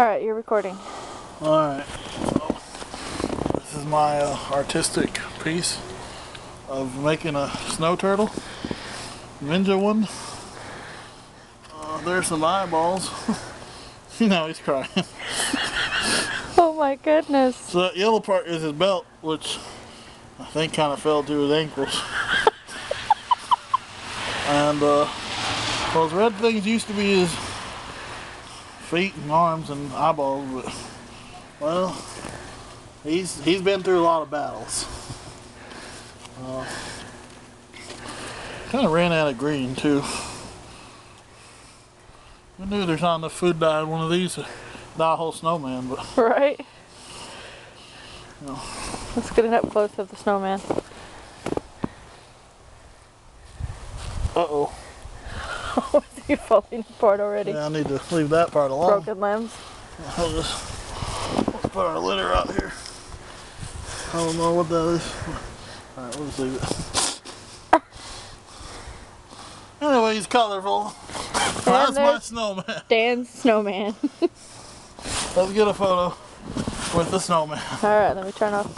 Alright, you're recording. Alright. This is my uh, artistic piece of making a snow turtle. Ninja one. Uh, there's some eyeballs. you know he's crying. Oh my goodness. So that yellow part is his belt, which I think kind of fell to his ankles. and uh, those red things used to be his feet and arms and eyeballs, but well, he's he's been through a lot of battles. Uh, kind of ran out of green too. I knew there's not enough food dye in one of these to dye a whole snowman, but Right? No. Let's get an up close of the snowman. uh oh. He falling apart already? Yeah, I need to leave that part alone. Broken limbs. I'll just put our litter out here. I don't know what that is. Alright, we'll just leave it. Anyway, he's colorful. That's my snowman. Dan's snowman. Let's get a photo with the snowman. Alright, let me turn off.